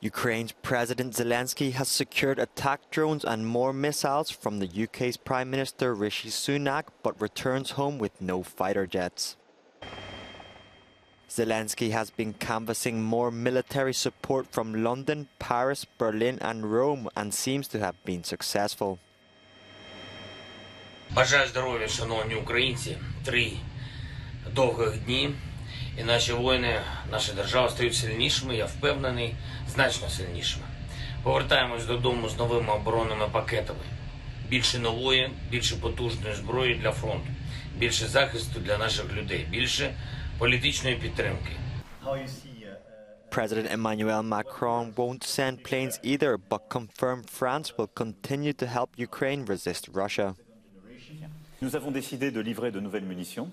Ukraine's President Zelensky has secured attack drones and more missiles from the UK's Prime Minister Rishi Sunak, but returns home with no fighter jets. Zelensky has been canvassing more military support from London, Paris, Berlin, and Rome and seems to have been successful. Бажаю здоров'я, шановні українці. Три довгих дні, і наші воїни, наша держава стають сильнішими. Я впевнений, значно сильнішими. Повертаємось додому з новими оборонними пакетами. Більше нової, більше потужної зброї для фронту, більше захисту для наших людей, більше політичної підтримки. President Emmanuel Macron won't send planes either, but confirmed France will continue to help Ukraine resist Russia. Nous avons décidé de livrer de nouvelles munitions.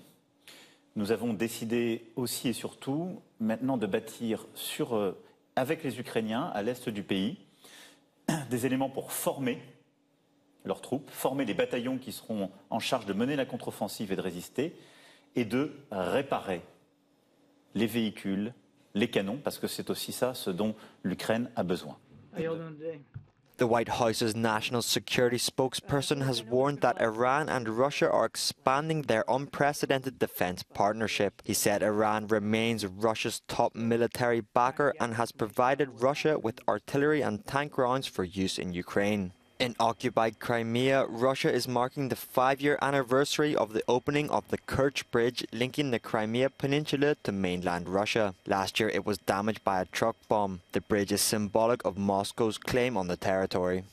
Nous avons décidé aussi et surtout maintenant de bâtir euh, avec les Ukrainiens à l'est du pays des éléments pour former leurs troupes, former les bataillons qui seront en charge de mener la contre-offensive et de résister, et de réparer les véhicules, les canons, parce que c'est aussi ça ce dont l'Ukraine a besoin. The White House's national security spokesperson has warned that Iran and Russia are expanding their unprecedented defense partnership. He said Iran remains Russia's top military backer and has provided Russia with artillery and tank rounds for use in Ukraine. In occupied Crimea, Russia is marking the five-year anniversary of the opening of the Kerch Bridge linking the Crimea Peninsula to mainland Russia. Last year it was damaged by a truck bomb. The bridge is symbolic of Moscow's claim on the territory.